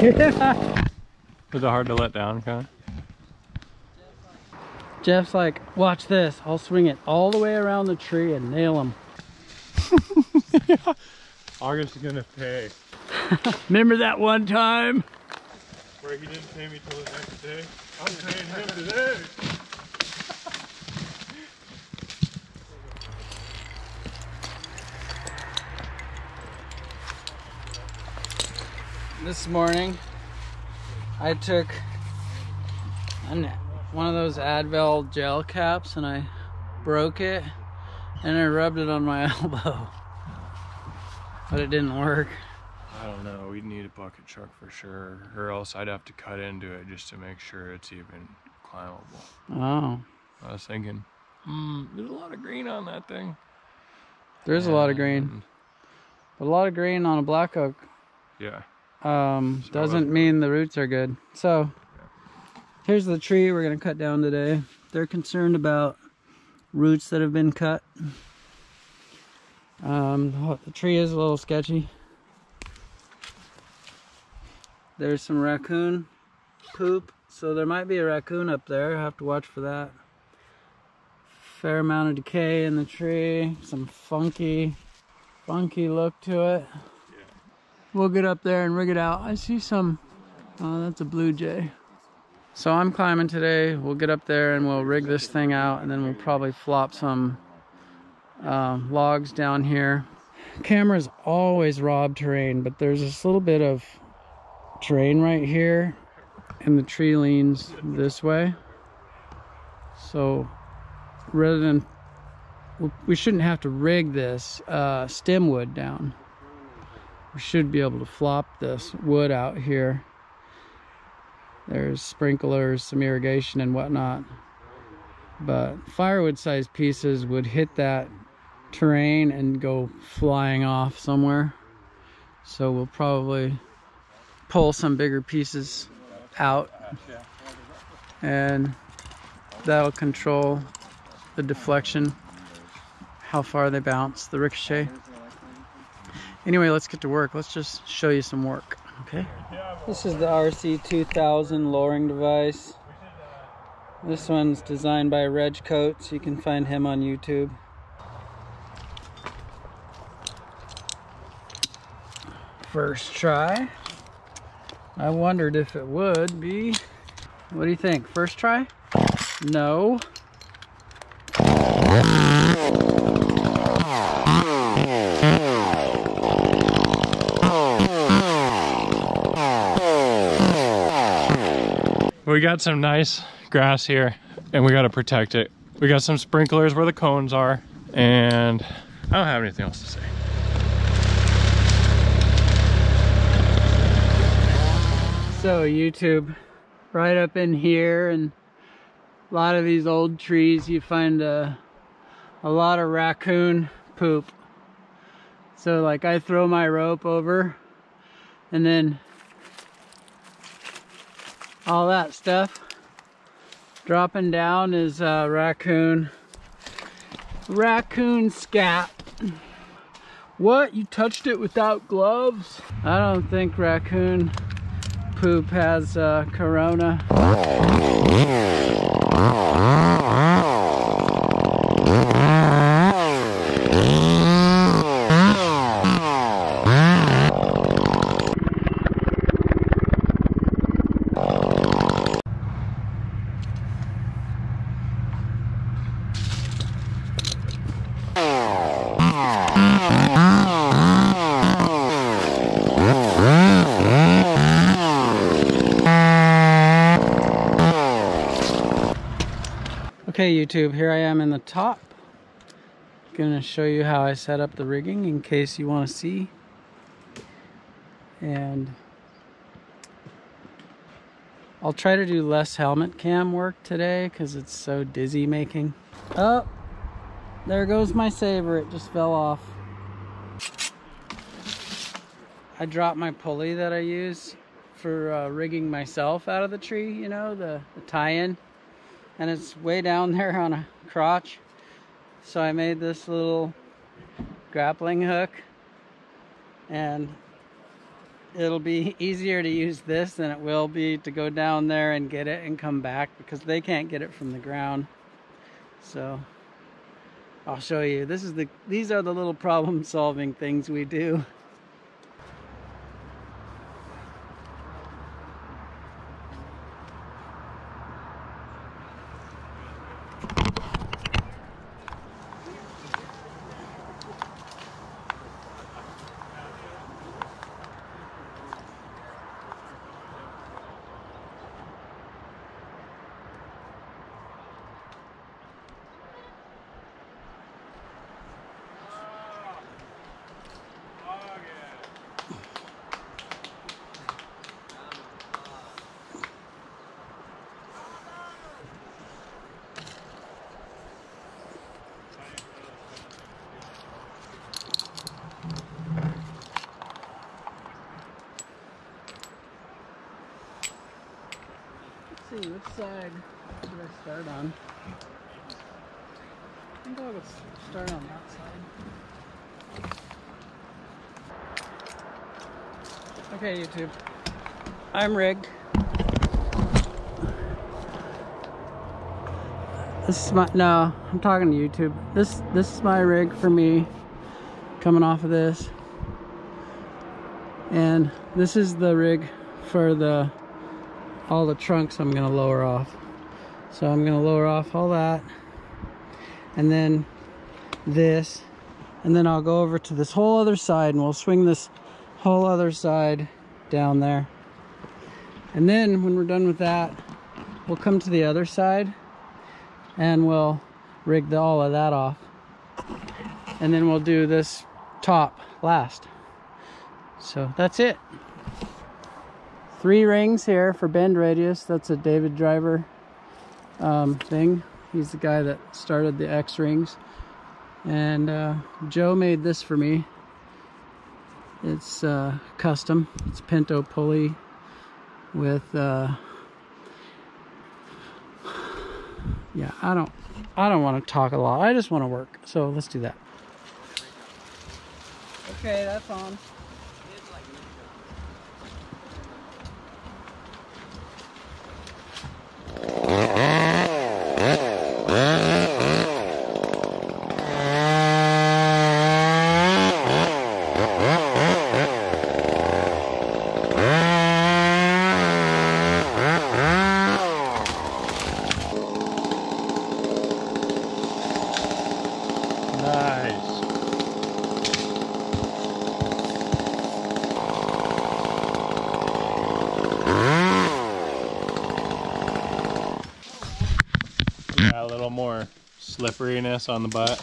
Was it hard to let down, kind Jeff's like, watch this. I'll swing it all the way around the tree and nail him. yeah. August is gonna pay. Remember that one time? Where he didn't pay me till the next day? I'm paying him today. This morning, I took an one of those Advil gel caps and I broke it and I rubbed it on my elbow. But it didn't work. I don't know. We'd need a bucket truck for sure, or else I'd have to cut into it just to make sure it's even climbable. Oh. I was thinking, hmm, there's a lot of green on that thing. There is and... a lot of green. But a lot of green on a black oak. Yeah. Um, doesn't mean the roots are good. So, Here's the tree we're going to cut down today. They're concerned about roots that have been cut. Um, the tree is a little sketchy. There's some raccoon poop, so there might be a raccoon up there. I have to watch for that. Fair amount of decay in the tree, some funky, funky look to it. We'll get up there and rig it out. I see some, oh, that's a blue jay. So I'm climbing today. We'll get up there and we'll rig this thing out and then we'll probably flop some uh, logs down here. Camera's always robbed terrain, but there's this little bit of terrain right here and the tree leans this way. So rather than, we shouldn't have to rig this uh, stem wood down. We should be able to flop this wood out here there's sprinklers, some irrigation and whatnot. But firewood sized pieces would hit that terrain and go flying off somewhere. So we'll probably pull some bigger pieces out and that'll control the deflection, how far they bounce, the ricochet. Anyway, let's get to work. Let's just show you some work, okay? This is the RC2000 lowering device. This one's designed by Reg Coates. You can find him on YouTube. First try. I wondered if it would be. What do you think? First try? No. We got some nice grass here and we got to protect it. We got some sprinklers where the cones are and I don't have anything else to say. So YouTube, right up in here and a lot of these old trees you find a, a lot of raccoon poop. So like I throw my rope over and then all that stuff. Dropping down is uh, raccoon. Raccoon scat. What? You touched it without gloves? I don't think raccoon poop has uh, corona. YouTube, here I am in the top. Gonna show you how I set up the rigging in case you want to see. And I'll try to do less helmet cam work today because it's so dizzy making. Oh, there goes my saber, it just fell off. I dropped my pulley that I use for uh, rigging myself out of the tree, you know, the, the tie-in and it's way down there on a crotch. So I made this little grappling hook and it'll be easier to use this than it will be to go down there and get it and come back because they can't get it from the ground. So I'll show you. This is the these are the little problem solving things we do. Let's see, which side should I start on? Think start on that side. Okay, YouTube. I'm rigged. This is my no, I'm talking to YouTube. This this is my rig for me coming off of this. And this is the rig for the all the trunks I'm gonna lower off. So I'm gonna lower off all that and then this and then I'll go over to this whole other side and we'll swing this whole other side down there. And then when we're done with that, we'll come to the other side and we'll rig the, all of that off. And then we'll do this top last. So that's it three rings here for bend radius that's a david driver um, thing he's the guy that started the x rings. And uh, joe made this for me. It's uh, custom. It's pinto pulley with uh, yeah i don't i don't want to talk a lot. I just want to work. So let's do that. Okay that's on Nice. Yeah, a little more slipperiness on the butt.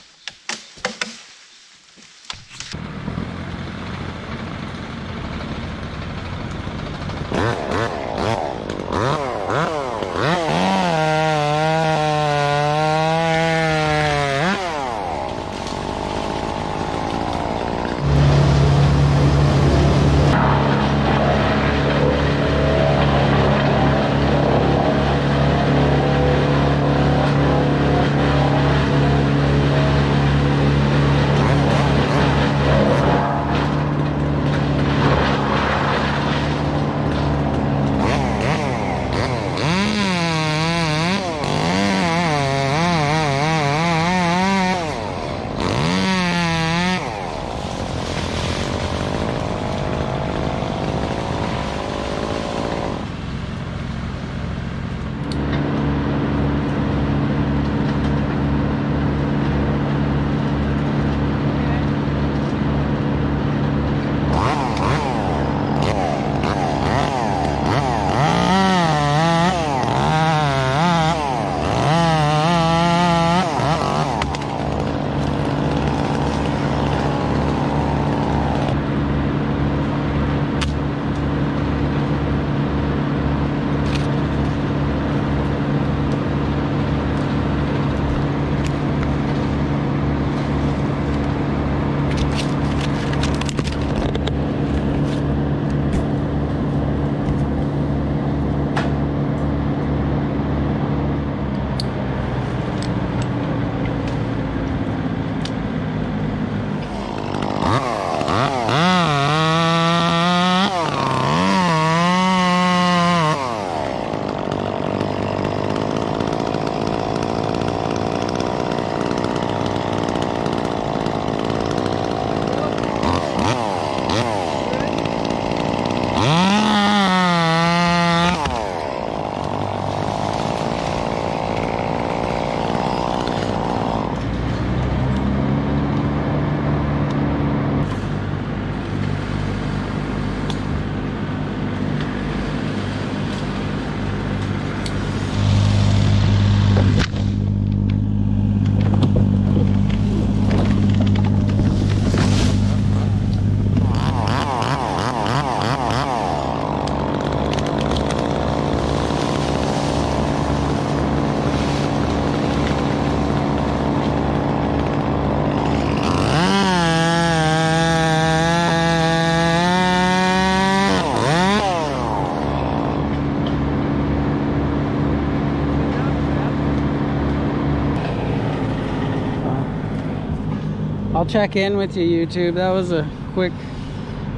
I'll check in with you, YouTube. That was a quick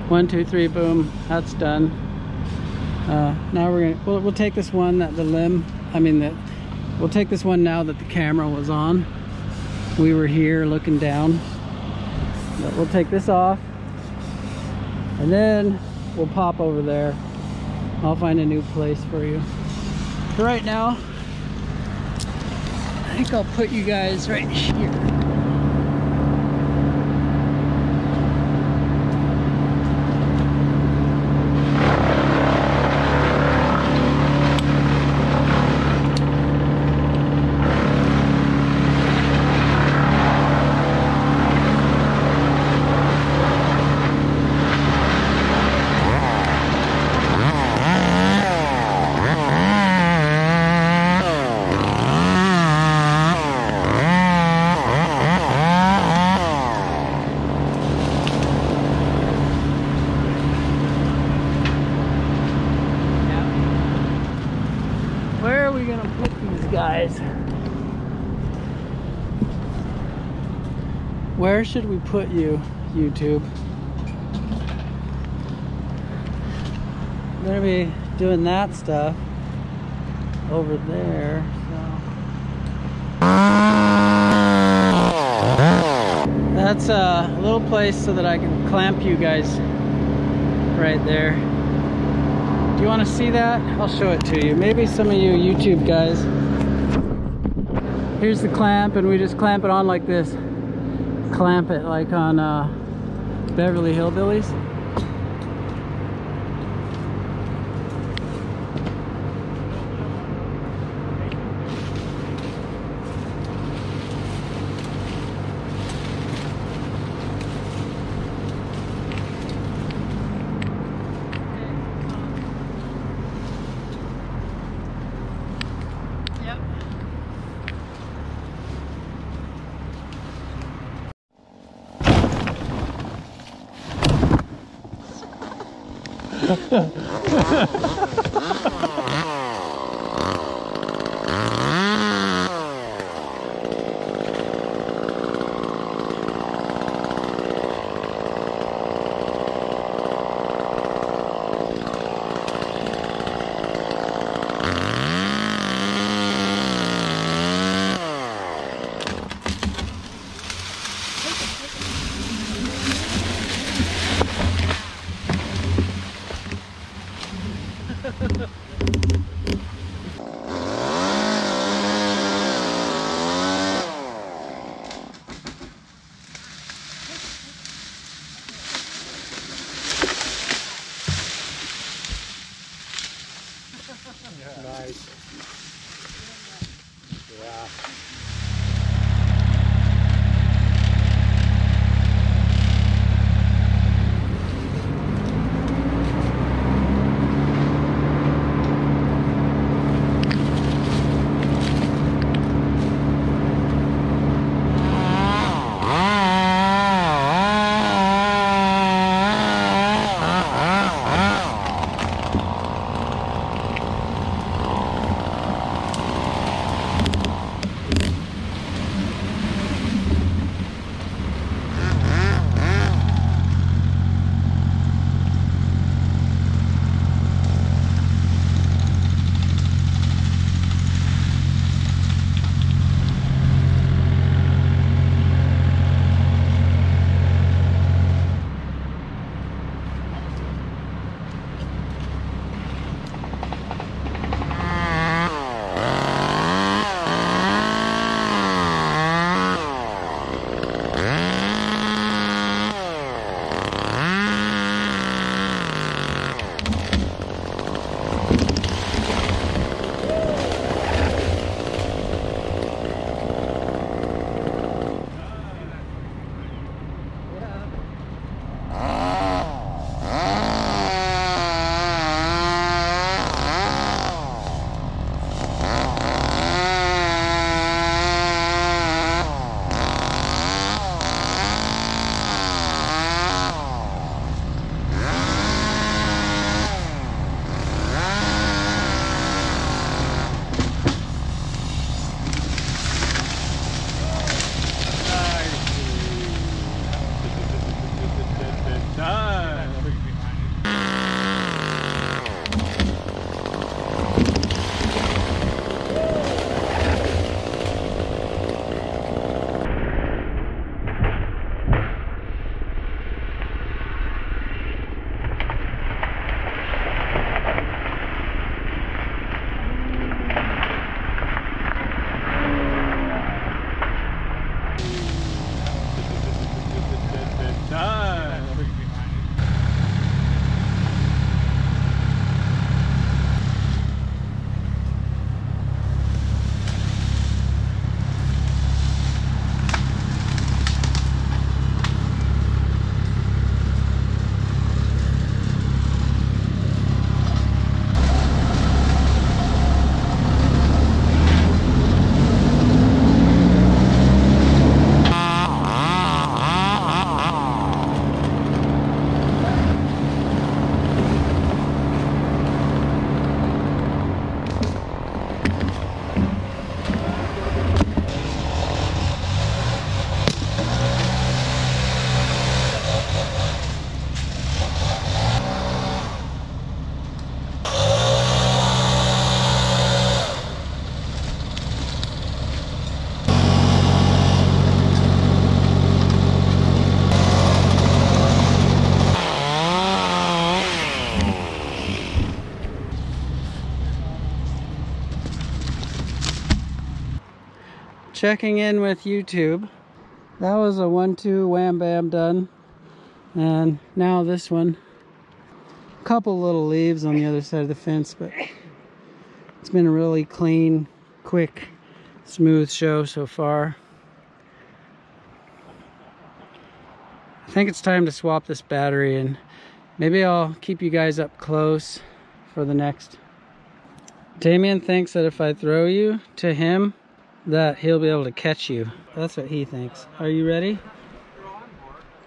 one, two, three, boom. That's done. Uh, now we're gonna, we'll, we'll take this one that the limb, I mean, that we'll take this one now that the camera was on. We were here looking down. But we'll take this off. And then we'll pop over there. I'll find a new place for you. For right now, I think I'll put you guys right here. Where are we gonna put these guys? Where should we put you, YouTube? Gonna be doing that stuff over there. So. That's a little place so that I can clamp you guys right there. Do you want to see that? I'll show it to you. Maybe some of you YouTube guys. Here's the clamp and we just clamp it on like this. Clamp it like on uh, Beverly Hillbillies. Checking in with YouTube. That was a one-two wham bam done. And now this one. A couple little leaves on the other side of the fence, but it's been a really clean, quick, smooth show so far. I think it's time to swap this battery and maybe I'll keep you guys up close for the next. Damien thinks that if I throw you to him, that he'll be able to catch you. That's what he thinks. Are you ready?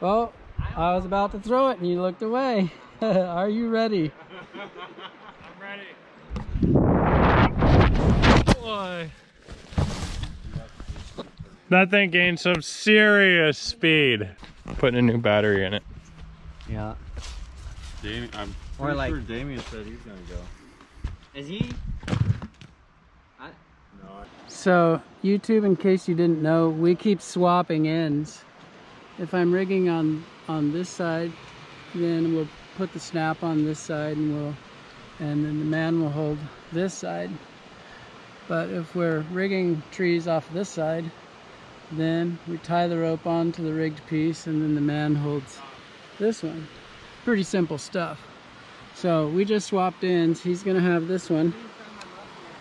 Oh, I was about to throw it and you looked away. Are you ready? I'm ready. Boy. That thing gained some serious speed. I'm Putting a new battery in it. Yeah. Damien, I'm Or like- sure Damien said he's gonna go. Is he? No, So, YouTube, in case you didn't know, we keep swapping ends. If I'm rigging on on this side, then we'll put the snap on this side and we'll and then the man will hold this side. But if we're rigging trees off this side, then we tie the rope onto the rigged piece and then the man holds this one. Pretty simple stuff. So we just swapped ends. He's gonna have this one.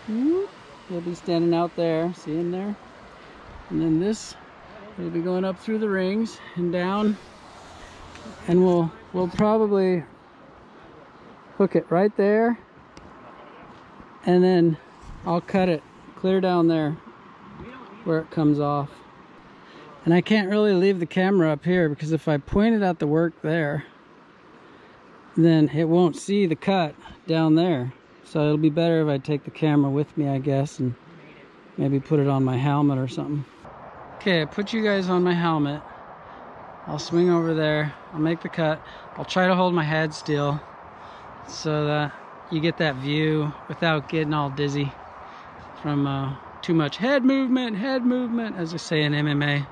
Whoop. He'll be standing out there, see him there? And then this, he'll be going up through the rings and down. And we'll we'll probably hook it right there. And then I'll cut it clear down there where it comes off. And I can't really leave the camera up here because if I point it at the work there, then it won't see the cut down there. So it'll be better if I take the camera with me, I guess, and maybe put it on my helmet or something. Okay, I put you guys on my helmet. I'll swing over there. I'll make the cut. I'll try to hold my head still so that you get that view without getting all dizzy from uh, too much head movement, head movement, as I say in MMA.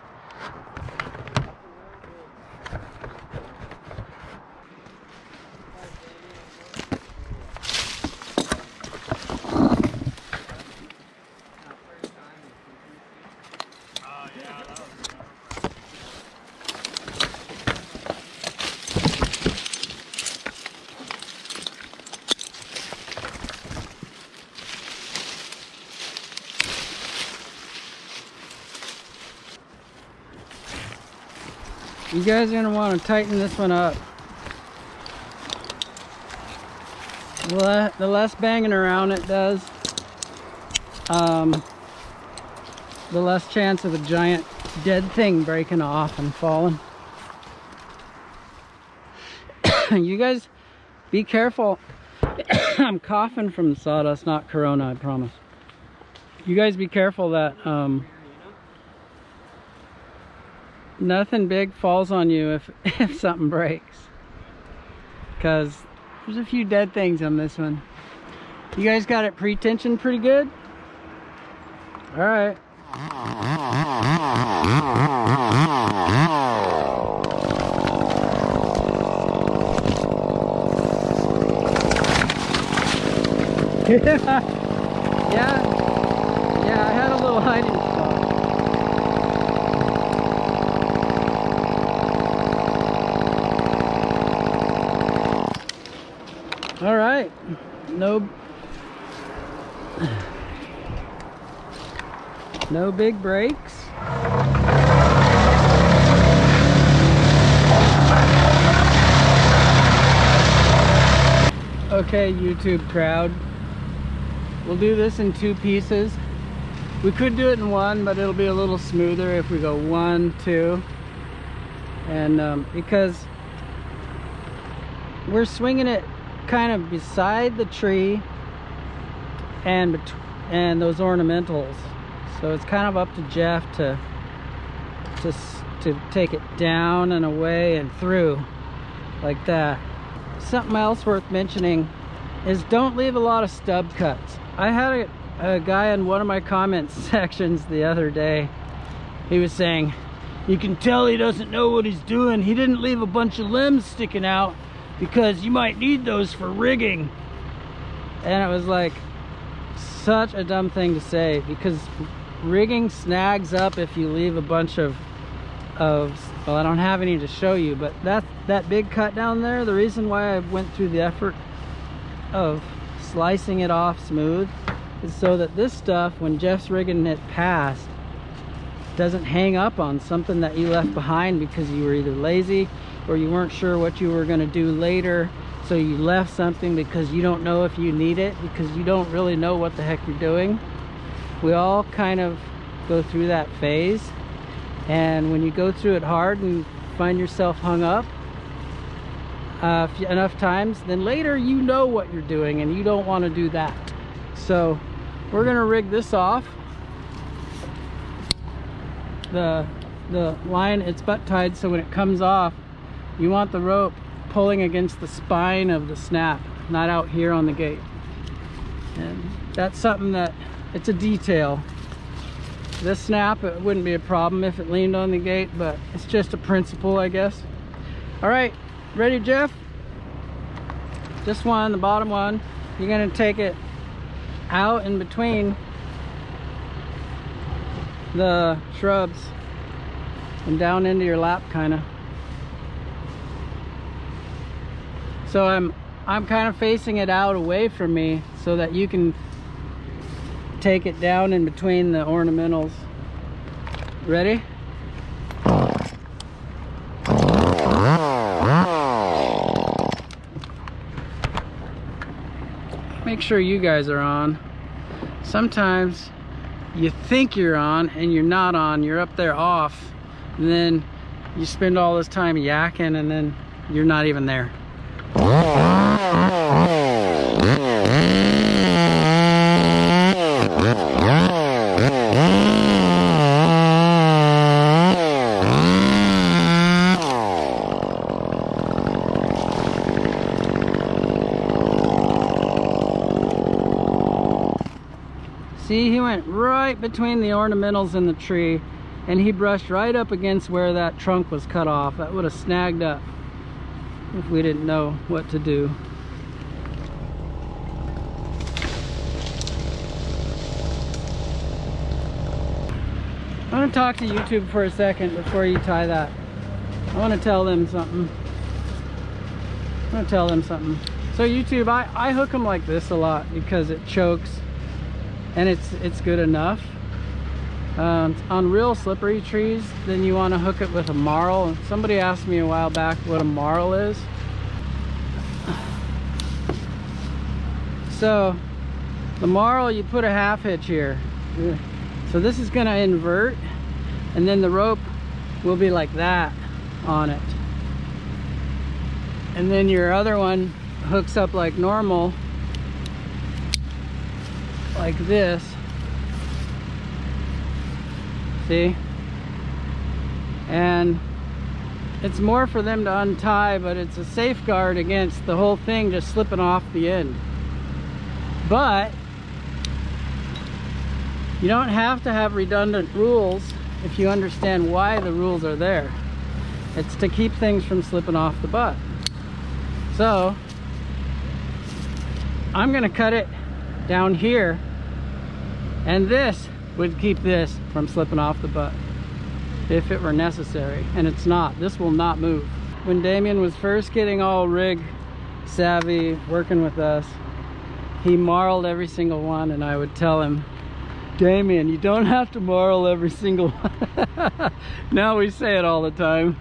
Guys are gonna want to tighten this one up. The le- the less banging around it does, um, the less chance of a giant dead thing breaking off and falling. you guys, be careful. I'm coughing from the sawdust, not corona, I promise. You guys be careful that um, nothing big falls on you if if something breaks. Because there's a few dead things on this one. You guys got it pre-tensioned pretty good? All right yeah. Yeah yeah i had a little hiding spot All right. No No big breaks. Okay, YouTube crowd. We'll do this in two pieces. We could do it in one, but it'll be a little smoother if we go one, two. And um, because we're swinging it kind of beside the tree and and those ornamentals. So it's kind of up to Jeff to to to take it down and away and through like that. Something else worth mentioning is don't leave a lot of stub cuts. I had a, a guy in one of my comments sections the other day. He was saying you can tell he doesn't know what he's doing. He didn't leave a bunch of limbs sticking out because you might need those for rigging. And it was like such a dumb thing to say because rigging snags up if you leave a bunch of of well I don't have any to show you but that that big cut down there the reason why I went through the effort of slicing it off smooth is so that this stuff when Jeff's rigging it past doesn't hang up on something that you left behind because you were either lazy or you weren't sure what you were going to do later so you left something because you don't know if you need it because you don't really know what the heck you're doing. We all kind of go through that phase and when you go through it hard and find yourself hung up uh, enough times then later you know what you're doing and you don't want to do that. So we're gonna rig this off. The the line it's butt tied so when it comes off you want the rope pulling against the spine of the snap not out here on the gate. And that's something that it's a detail. This snap it wouldn't be a problem if it leaned on the gate but it's just a principle I guess. All right ready Jeff? This one the bottom one you're gonna take it out in between the shrubs and down into your lap kind of so I'm I'm kind of facing it out away from me so that you can take it down in between the ornamentals. Ready? Make sure you guys are on. Sometimes you think you're on and you're not on. You're up there off. And then you spend all this time yakking and then you're not even there. See, he went right between the ornamentals and the tree and he brushed right up against where that trunk was cut off. That would have snagged up if we didn't know what to do. Gonna talk to YouTube for a second before you tie that. I wanna tell them something. I'm gonna tell them something. So YouTube, I, I hook them like this a lot because it chokes and it's it's good enough. Um, on real slippery trees, then you want to hook it with a marl. Somebody asked me a while back what a marl is. So the marl, you put a half hitch here. So this is going to invert and then the rope will be like that on it. And then your other one hooks up like normal like this. See? And it's more for them to untie but it's a safeguard against the whole thing just slipping off the end. But you don't have to have redundant rules if you understand why the rules are there it's to keep things from slipping off the butt. So I'm gonna cut it down here and this would keep this from slipping off the butt if it were necessary and it's not. This will not move. When Damien was first getting all rig savvy working with us he marled every single one and I would tell him Damien you don't have to marl every single one. Now we say it all the time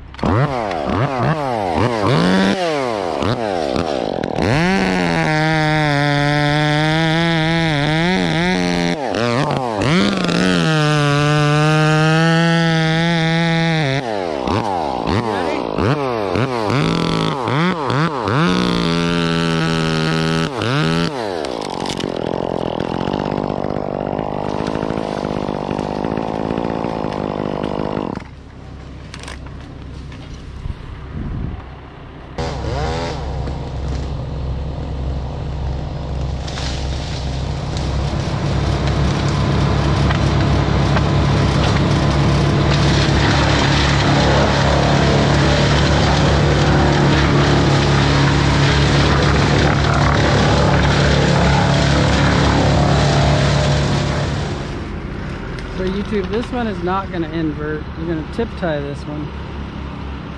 this one is not going to invert. You're going to tip tie this one.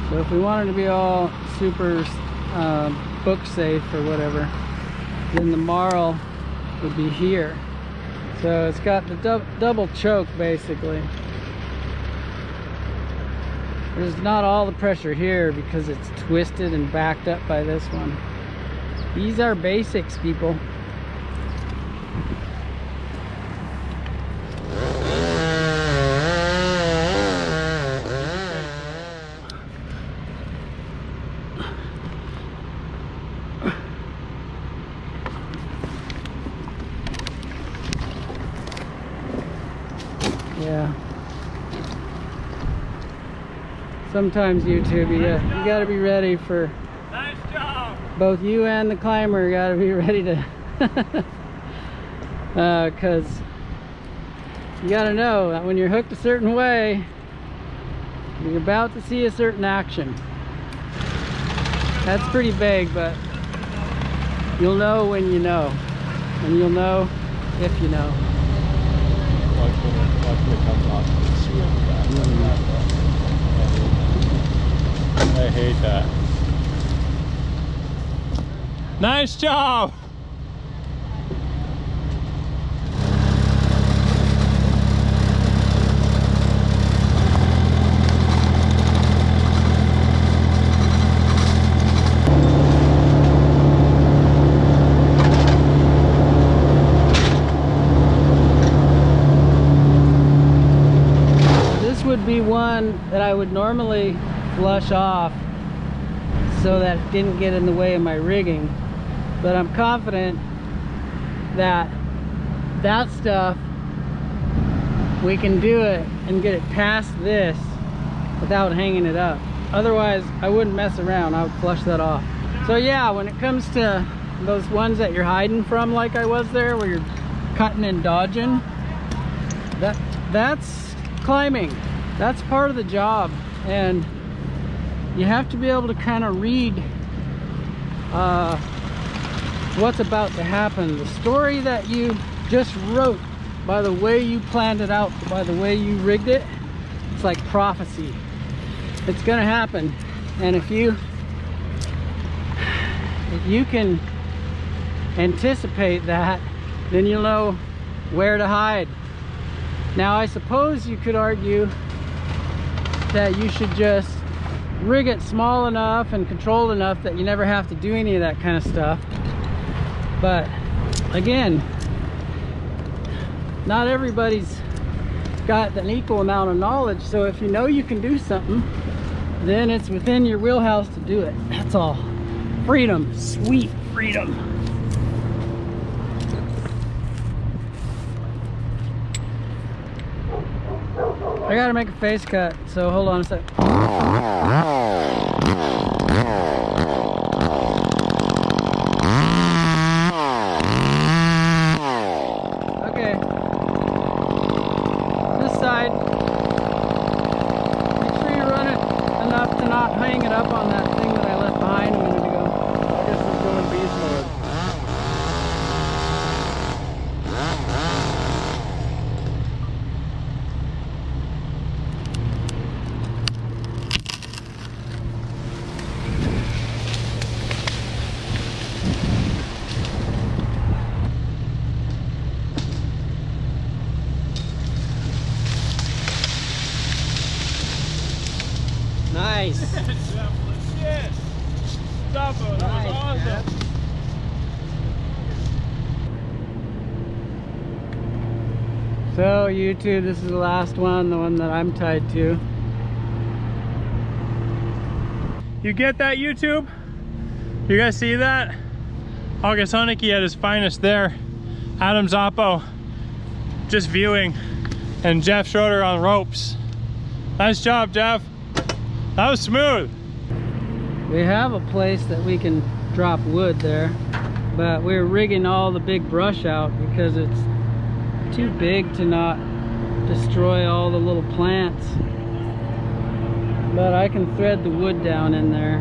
So if we wanted to be all super uh, book safe or whatever, then the marl would be here. So it's got the dub double choke basically. There's not all the pressure here because it's twisted and backed up by this one. These are basics, people. Yeah. Sometimes YouTube, you got, you got to be ready for Nice job. both you and the climber got to be ready to uh, because you got to know that when you're hooked a certain way you're about to see a certain action. That's pretty vague but you'll know when you know and you'll know if you know Watch when it, watch when it comes off the swim back like that, though. I hate that. Nice job! this would be one that I would normally flush off so that it didn't get in the way of my rigging. But I'm confident that that stuff we can do it and get it past this without hanging it up. Otherwise I wouldn't mess around. I would flush that off. So yeah when it comes to those ones that you're hiding from like I was there where you're cutting and dodging that that's climbing. That's part of the job. And you have to be able to kind of read uh, what's about to happen. The story that you just wrote by the way you planned it out by the way you rigged it it's like prophecy. It's gonna happen. And if you if you can anticipate that then you'll know where to hide. Now I suppose you could argue that you should just rig it small enough and controlled enough that you never have to do any of that kind of stuff. But again, not everybody's got an equal amount of knowledge. So if you know you can do something, then it's within your wheelhouse to do it. That's all. Freedom, sweet freedom. I gotta make a face cut, so hold on a sec. Okay. This side. Make sure you run it enough to not hang it up on that thing that I left behind a minute ago. I guess it's going beast mode. Nice. Yes. Zoppo, that Nice, was awesome. So YouTube, this is the last one, the one that I'm tied to. You get that, YouTube? You guys see that? August Hunicke at his finest there. Adam Zoppo just viewing and Jeff Schroeder on ropes. Nice job, Jeff. That was smooth. We have a place that we can drop wood there, but we're rigging all the big brush out because it's too big to not destroy all the little plants. But I can thread the wood down in there.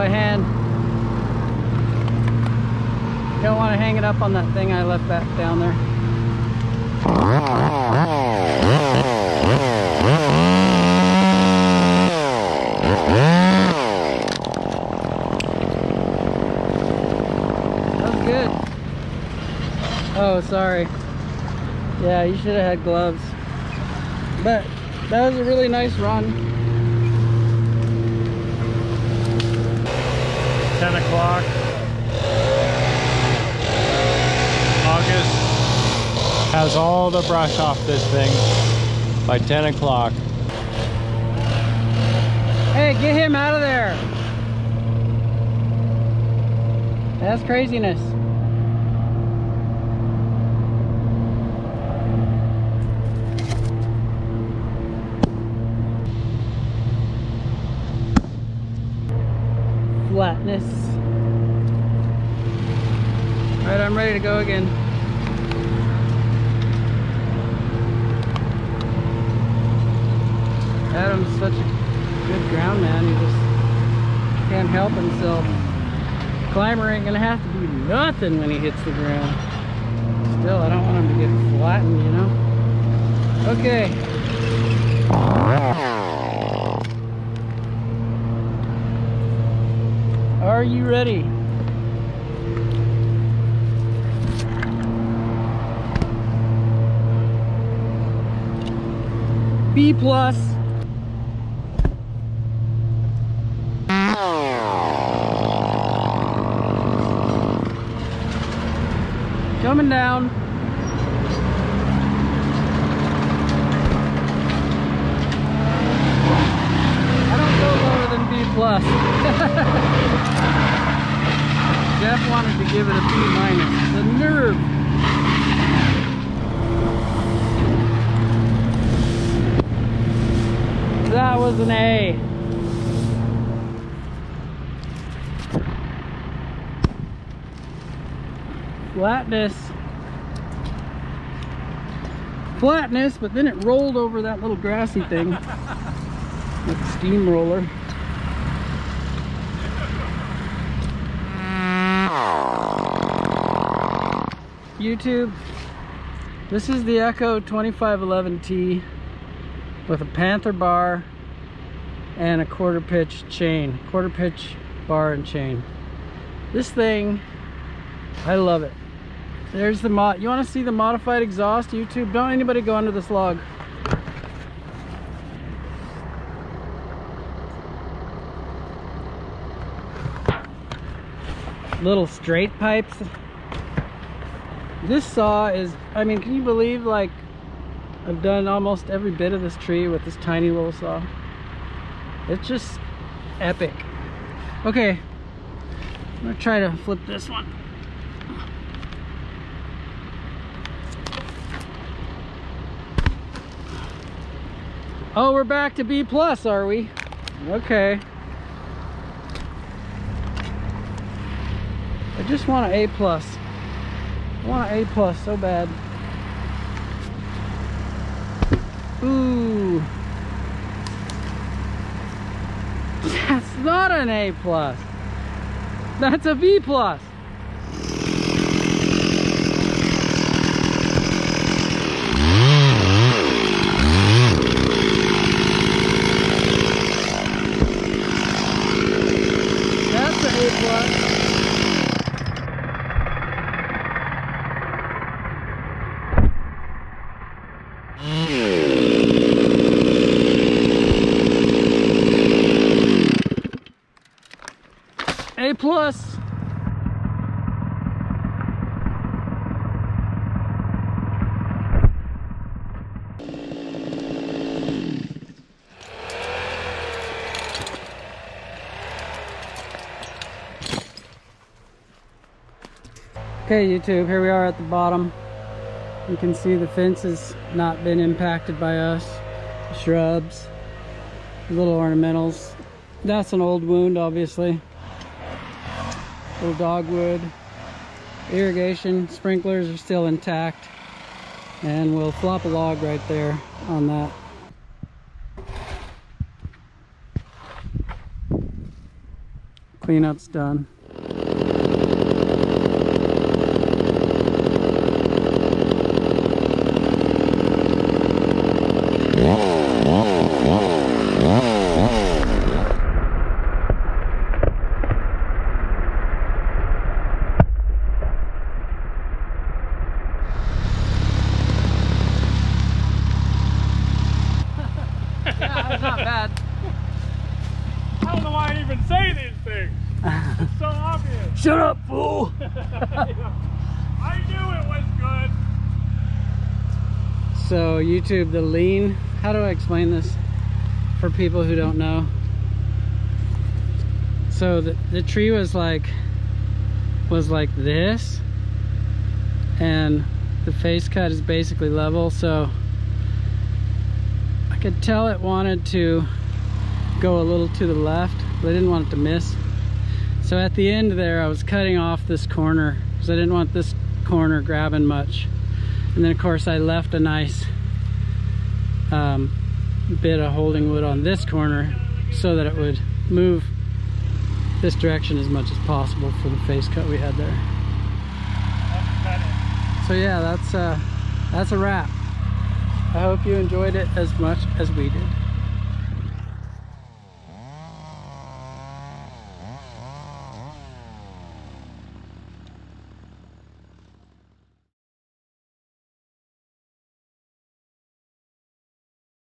by hand. You don't want to hang it up on that thing I left back down there. That was good. Oh, sorry. Yeah, you should have had gloves. But that was a really nice run. 10 o'clock. August has all the brush off this thing by 10 o'clock. Hey, get him out of there. That's craziness. Flatness. All right, I'm ready to go again. Adam's such a good ground man. He just can't help himself. Climber ain't gonna have to do nothing when he hits the ground. Still, I don't want him to get flattened, you know? Okay. Are you ready? B plus. Coming down. I don't go lower than B plus. Jeff wanted to give it a B minus. The nerve. That was an A. Flatness. Flatness, but then it rolled over that little grassy thing. Like a steamroller. YouTube, this is the Echo 2511T with a Panther bar and a quarter pitch chain. Quarter pitch bar and chain. This thing, I love it. There's the mod. You want to see the modified exhaust, YouTube? Don't anybody go under this log. Little straight pipes. This saw is, I mean, can you believe like I've done almost every bit of this tree with this tiny little saw. It's just epic. Okay, I'm gonna try to flip this one. Oh, we're back to B plus, are we? Okay. I just want an A plus. I want an A plus so bad. Ooh. That's not an A plus. That's a B plus. That's an A plus. A plus. Okay YouTube, here we are at the bottom. You can see the fence has not been impacted by us. Shrubs, little ornamentals. That's an old wound obviously little dogwood irrigation sprinklers are still intact and we'll flop a log right there on that clean out's done. That's not bad. I don't know why I even say these things. It's so obvious. Shut up, fool! I knew it was good. So YouTube, the lean, how do I explain this for people who don't know? So the, the tree was like, was like this and the face cut is basically level. So could tell it wanted to go a little to the left, but I didn't want it to miss. So at the end there, I was cutting off this corner because I didn't want this corner grabbing much. And then of course I left a nice um, bit of holding wood on this corner so that it would move this direction as much as possible for the face cut we had there. So yeah, that's uh, that's a wrap. I hope you enjoyed it as much as we did.